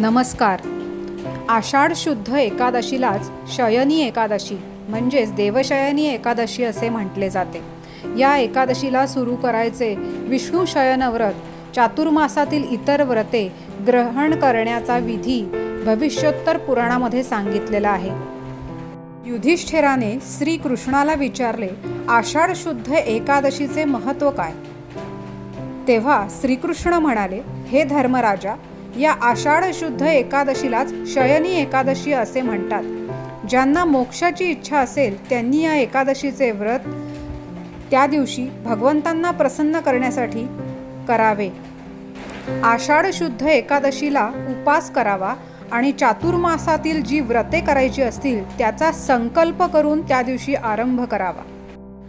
नमस्कार. आषाढ शुद्ध एकादशीलाच शयनी एकादशी म्हणजेच देवशयनी एकादशी असे म्हटले जाते. या एकादशीला सुरू करायचे विष्णू शयन व्रत चातुर्मासातील इतर व्रते ग्रहण करण्याचा विधी भविष्योत्तर पुराणामध्ये सांगितलेला आहे. युधिष्ठिराने श्रीकृष्णाला विचारले आषाढ शुद्ध एकादशीचे महत्त्व काय? तेव्हा श्रीकृष्ण म्हणाले हे धर्मराजा या आषाढ शुद्ध एकादशीलाच शयनी एकादशी असे म्हणतात. ज्यांना मोक्षाची इच्छा असेल त्यांनी या एकादशीचे व्रत त्या दिवशी भगवंतांना प्रसन्न करण्यासाठी करावे. आषाढ शुद्ध एकादशीला उपास करावा आणि चातुर्मासातील जी व्रते करायची असतील त्याचा संकल्प करून त्या दिवशी आरंभ करावा.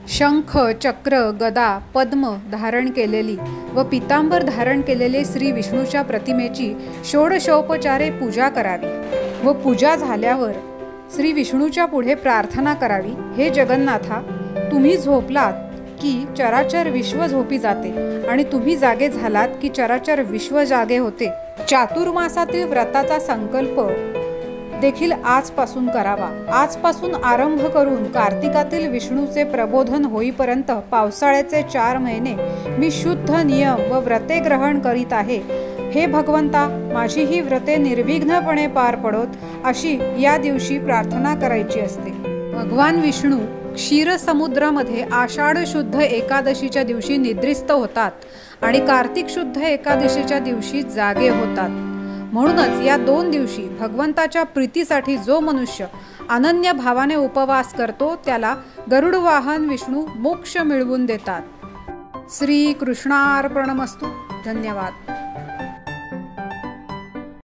शंख चक्र गदा पद्म धारण केलेली व पितांबर धारण केलेले श्री विष्णूच्या प्रतिमेची षोडशोपचारे पूजा करावी व पूजा झाल्यावर श्री विष्णूच्या पुढे प्रार्थना करावी. हे जगन्नाथा तुम्ही झोपलात की चराचर विश्व झोपी जाते आणि तुम्ही जागे झालात की चराचर विश्व जागे होते. चातुर्मासातील व्रताचा संकल्प देखील आजपासून करावा. आजपासून आरंभ करून कार्तिकातील विष्णूचे प्रबोधन होईपर्यंत पावसाळ्याचे चार महिने मी शुद्ध नियम व व्रते ग्रहण करीत आहे. हे भगवंता माझी ही व्रते निर्विघ्नपणे पार पडोत अशी या दिवशी प्रार्थना करायची असते. भगवान विष्णू क्षीरसमुद्रामध्ये आषाढ शुद्ध एकादशीच्या दिवशी निद्रिस्त होतात आणि कार्तिक शुद्ध एकादशीच्या दिवशी जागे होतात. म्हणूनच या दोन दिवशी भगवंताच्या प्रीतीसाठी जो मनुष्य अनन्य भावाने उपवास करतो त्याला गरुडवाहन विष्णू मोक्ष मिळवून देतात. श्री कृष्णार्पणमस्तू धन्यवाद.